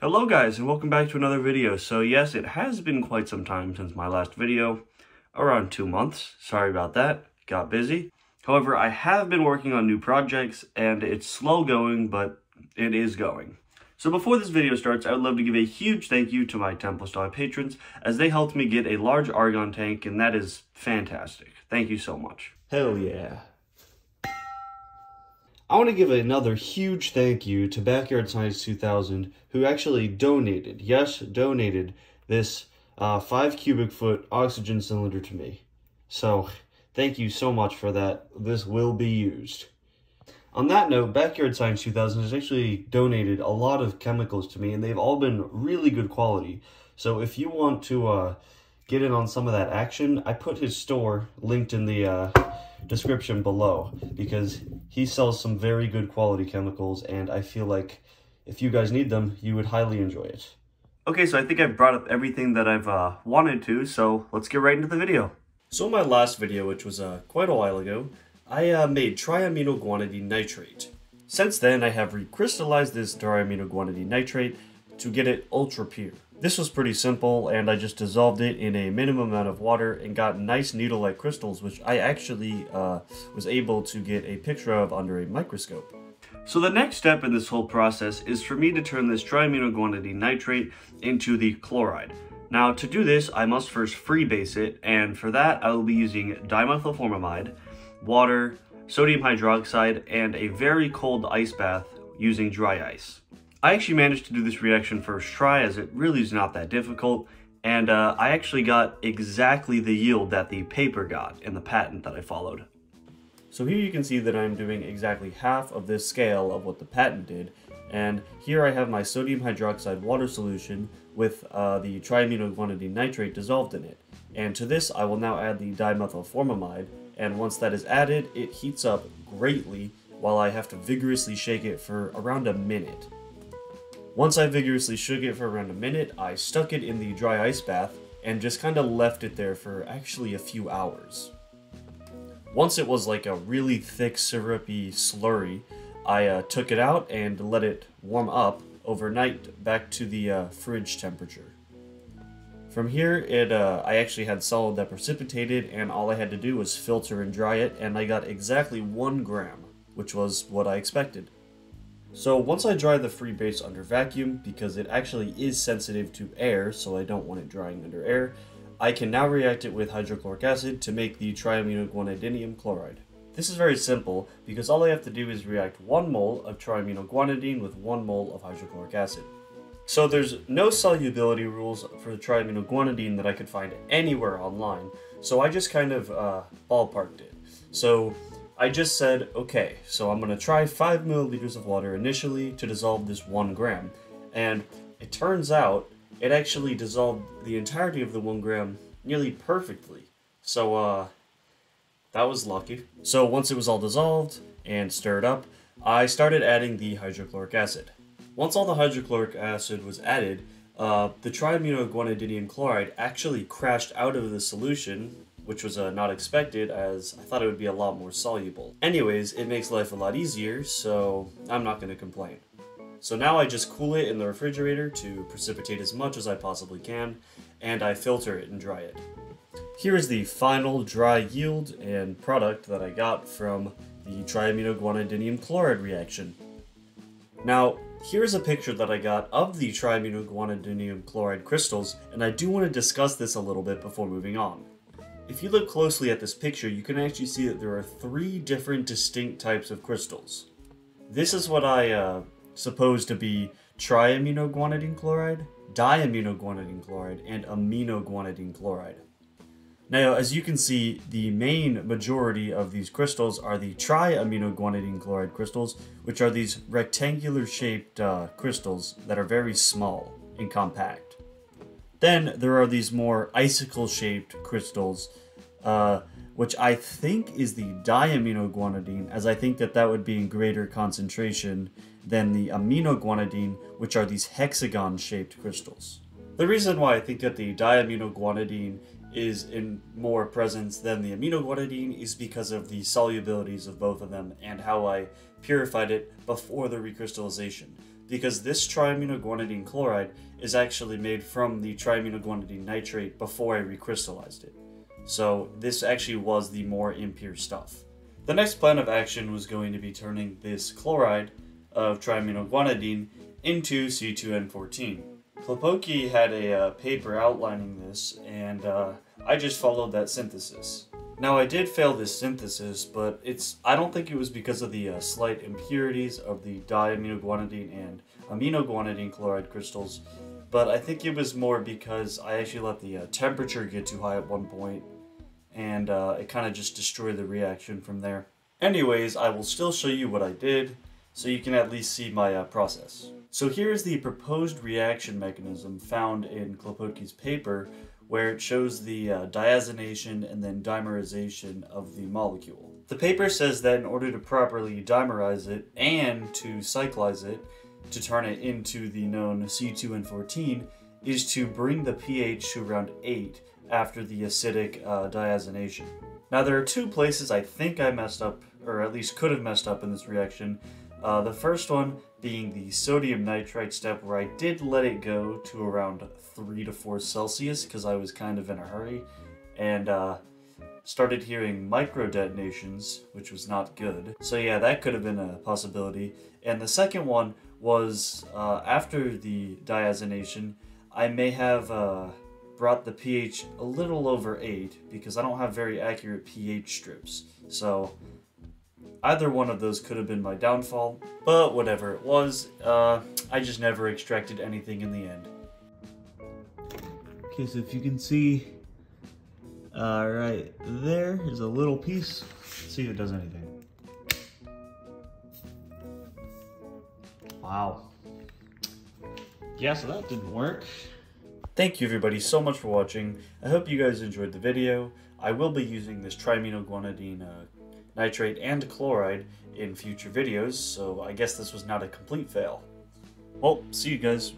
Hello guys and welcome back to another video. So yes, it has been quite some time since my last video, around two months. Sorry about that, got busy. However, I have been working on new projects and it's slow going, but it is going. So before this video starts, I would love to give a huge thank you to my Temple Star patrons as they helped me get a large Argon tank and that is fantastic. Thank you so much. Hell yeah. I want to give another huge thank you to Backyard Science 2000 who actually donated, yes, donated this uh, 5 cubic foot oxygen cylinder to me. So, thank you so much for that. This will be used. On that note, Backyard Science 2000 has actually donated a lot of chemicals to me and they've all been really good quality. So if you want to uh, get in on some of that action, I put his store linked in the uh, description below because he sells some very good quality chemicals and I feel like if you guys need them, you would highly enjoy it. Okay, so I think I've brought up everything that I've uh, wanted to, so let's get right into the video. So in my last video, which was uh, quite a while ago, I uh, made triaminoguanidine nitrate. Since then, I have recrystallized this triaminoguanidine nitrate to get it ultra pure. This was pretty simple and I just dissolved it in a minimum amount of water and got nice needle-like crystals which I actually uh, was able to get a picture of under a microscope. So the next step in this whole process is for me to turn this triaminoguanidine nitrate into the chloride. Now to do this I must first freebase it and for that I will be using dimethylformamide, water, sodium hydroxide, and a very cold ice bath using dry ice. I actually managed to do this reaction first try as it really is not that difficult and uh, I actually got exactly the yield that the paper got in the patent that I followed. So here you can see that I'm doing exactly half of this scale of what the patent did and here I have my sodium hydroxide water solution with uh, the triaminoguanidine nitrate dissolved in it. And to this I will now add the dimethylformamide and once that is added it heats up greatly while I have to vigorously shake it for around a minute. Once I vigorously shook it for around a minute, I stuck it in the dry ice bath and just kind of left it there for actually a few hours. Once it was like a really thick syrupy slurry, I uh, took it out and let it warm up overnight back to the uh, fridge temperature. From here, it uh, I actually had solid that precipitated and all I had to do was filter and dry it and I got exactly one gram, which was what I expected. So once I dry the free base under vacuum, because it actually is sensitive to air, so I don't want it drying under air, I can now react it with hydrochloric acid to make the triaminoguanidinium chloride. This is very simple, because all I have to do is react 1 mole of triaminoguanidine with 1 mole of hydrochloric acid. So there's no solubility rules for the triaminoguanidine that I could find anywhere online, so I just kind of uh, ballparked it. So I just said, okay, so I'm to try 5 milliliters of water initially to dissolve this 1 gram. And it turns out it actually dissolved the entirety of the 1 gram nearly perfectly. So, uh, that was lucky. So once it was all dissolved and stirred up, I started adding the hydrochloric acid. Once all the hydrochloric acid was added, uh, the triaminoguanidinium chloride actually crashed out of the solution which was uh, not expected as I thought it would be a lot more soluble. Anyways, it makes life a lot easier, so I'm not going to complain. So now I just cool it in the refrigerator to precipitate as much as I possibly can, and I filter it and dry it. Here is the final dry yield and product that I got from the triaminoguanidinium chloride reaction. Now, here's a picture that I got of the triaminoguanidinium chloride crystals, and I do want to discuss this a little bit before moving on. If you look closely at this picture, you can actually see that there are three different distinct types of crystals. This is what I uh, suppose to be triaminoguanidine chloride, diaminoguanidine chloride, and aminoguanidine chloride. Now, as you can see, the main majority of these crystals are the triaminoguanidine chloride crystals, which are these rectangular shaped uh, crystals that are very small and compact. Then there are these more icicle-shaped crystals, uh, which I think is the diaminoguanidine, as I think that that would be in greater concentration than the aminoguanidine, which are these hexagon-shaped crystals. The reason why I think that the diaminoguanidine is in more presence than the aminoguanidine is because of the solubilities of both of them and how I purified it before the recrystallization. Because this triaminoguanidine chloride is actually made from the triaminoguanidine nitrate before I recrystallized it. So this actually was the more impure stuff. The next plan of action was going to be turning this chloride of triaminoguanidine into C2N14. Klapötke had a uh, paper outlining this, and uh, I just followed that synthesis. Now I did fail this synthesis, but it's I don't think it was because of the uh, slight impurities of the diaminoguanidine and aminoguanidine chloride crystals, but I think it was more because I actually let the uh, temperature get too high at one point, and uh, it kind of just destroyed the reaction from there. Anyways, I will still show you what I did, so you can at least see my uh, process. So here is the proposed reaction mechanism found in Klapötke's paper, where it shows the uh, diazonation and then dimerization of the molecule. The paper says that in order to properly dimerize it and to cyclize it, to turn it into the known C2N14, is to bring the pH to around 8 after the acidic uh, diazonation. Now there are two places I think I messed up, or at least could have messed up in this reaction. Uh, the first one being the sodium nitrite step where I did let it go to around 3 to 4 Celsius because I was kind of in a hurry and uh, started hearing micro detonations, which was not good. So yeah, that could have been a possibility. And the second one was uh, after the diazonation, I may have uh, brought the pH a little over 8 because I don't have very accurate pH strips. So Either one of those could have been my downfall, but whatever it was, uh, I just never extracted anything in the end. Okay, so if you can see, uh, right there is a little piece. Let's see if it does anything. Wow. Yeah, so that didn't work. Thank you everybody so much for watching. I hope you guys enjoyed the video. I will be using this triaminoguanidine uh, nitrate, and chloride in future videos, so I guess this was not a complete fail. Well, see you guys.